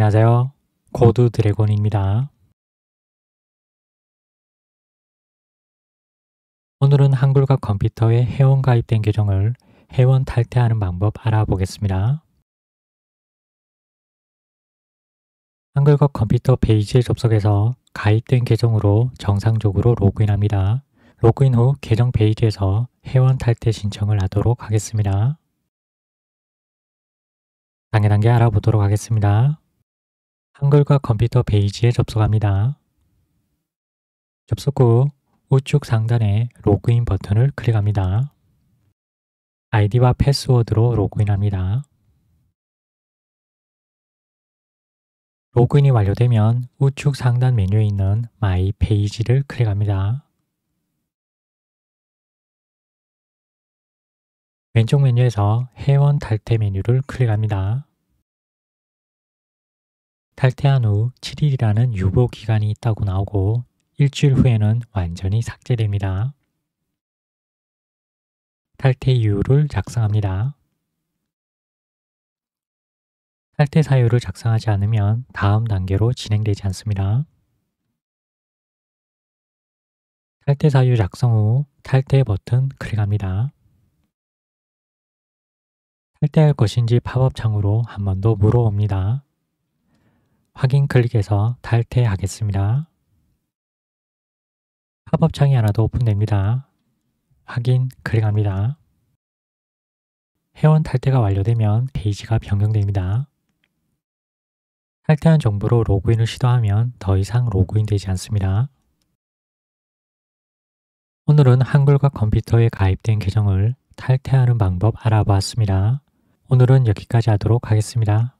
안녕하세요. 고드 드래곤입니다. 오늘은 한글과 컴퓨터에 회원 가입된 계정을 회원 탈퇴하는 방법 알아보겠습니다. 한글과 컴퓨터 페이지에 접속해서 가입된 계정으로 정상적으로 로그인합니다. 로그인 후 계정 페이지에서 회원 탈퇴 신청을 하도록 하겠습니다. 단계 단계 알아보도록 하겠습니다. 한글과 컴퓨터 페이지에 접속합니다. 접속 후 우측 상단에 로그인 버튼을 클릭합니다. 아이디와 패스워드로 로그인합니다. 로그인이 완료되면 우측 상단 메뉴에 있는 my page를 클릭합니다. 왼쪽 메뉴에서 회원 탈퇴 메뉴를 클릭합니다. 탈퇴한 후 7일이라는 유보 기간이 있다고 나오고 일주일 후에는 완전히 삭제됩니다. 탈퇴 이유를 작성합니다. 탈퇴 사유를 작성하지 않으면 다음 단계로 진행되지 않습니다. 탈퇴 사유 작성 후 탈퇴 버튼 클릭합니다. 탈퇴할 것인지 팝업 창으로 한 번 더 물어봅니다. 확인 클릭해서 탈퇴하겠습니다. 팝업 창이 하나 더 오픈됩니다. 확인 클릭합니다. 회원 탈퇴가 완료되면 페이지가 변경됩니다. 탈퇴한 정보로 로그인을 시도하면 더 이상 로그인 되지 않습니다. 오늘은 한글과 컴퓨터에 가입된 계정을 탈퇴하는 방법 알아보았습니다. 오늘은 여기까지 하도록 하겠습니다.